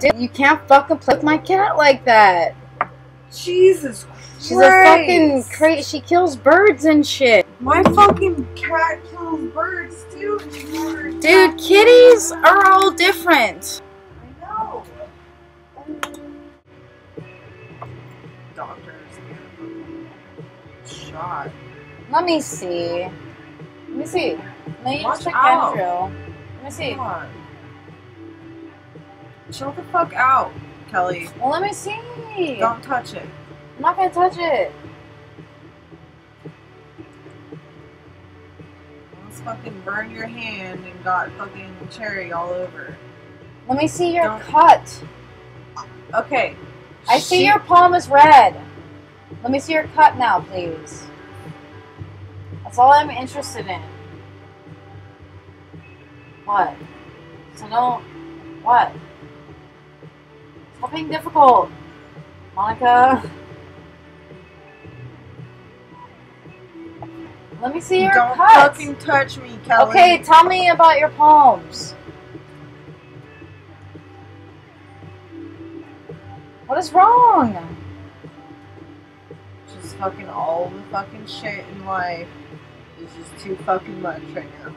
Dude, you can't fucking play with my cat like that. Jesus Christ. She's a fucking crazy. She kills birds and shit. My fucking cat kills birds too. Dude, kitties are all different. I know. Doctors shot. Let me see. Let me see. Let me Watch use the out. Benadryl. Let me see. Chill the fuck out, Kelly. Well, let me see. Don't touch it. I'm not gonna touch it. Let's fucking burn your hand and got fucking cherry all over. Let me see your Don't- cut. Okay. I see your palm is red. Let me see your cut now, please. That's all I'm interested in. What? So no. What? Stop being difficult, Monica. Let me see your Don't cut. fucking touch me, Kelly. Okay, tell me about your palms. What is wrong? Just fucking all the fucking shit in life is just too fucking much right now.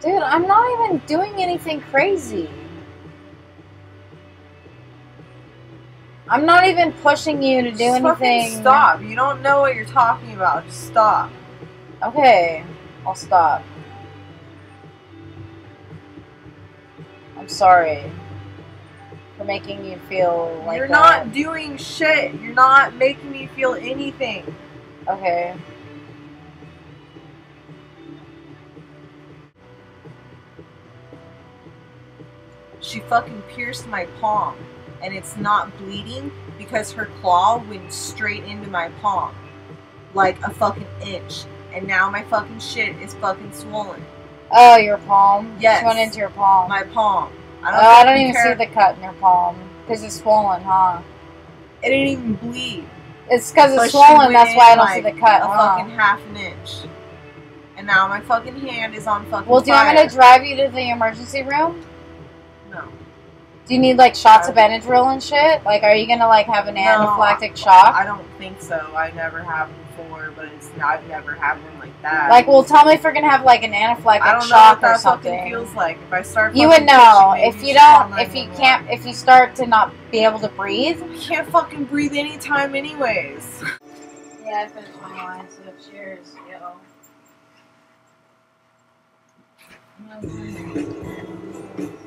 Dude, I'm not even doing anything crazy. I'm not even pushing you to do Just anything. Stop. You don't know what you're talking about. Just stop. Okay, I'll stop. I'm sorry for making you feel like you're that. not doing shit. You're not making me feel anything. Okay. She fucking pierced my palm. And it's not bleeding because her claw went straight into my palm. Like a fucking inch. And now my fucking shit is fucking swollen. Oh, your palm? Yes. She went into your palm. My palm. I oh, I don't even care. see the cut in your palm. Because it's swollen, huh? It didn't even bleed. It's because it's swollen, that's why I don't like, see the cut, A huh? fucking half an inch. And now my fucking hand is on fucking Well, do you want me to drive you to the emergency room? No. Do you need like shots of Benadryl and shit? Like, are you gonna like have an No, anaphylactic shock? I don't think so. I never have before, but it's I've never had one like that. Like, well, tell me if you're gonna have like an anaphylactic I don't know what that or something. fucking feels like. If I start, you would know if you don't, if you can't, if you start to not be able to breathe. I can't fucking breathe anytime, anyways. Yeah, I finished my wine, so cheers, yo.